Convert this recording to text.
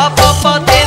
Papa, papa.